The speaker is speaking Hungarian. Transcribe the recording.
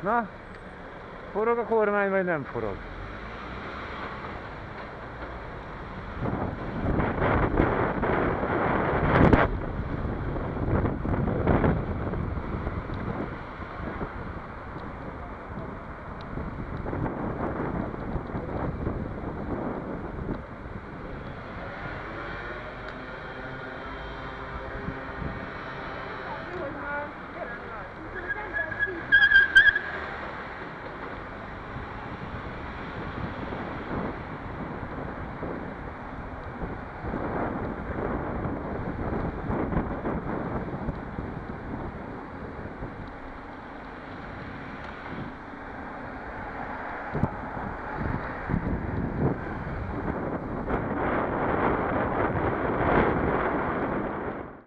Na, forog a kormány, vagy nem forog?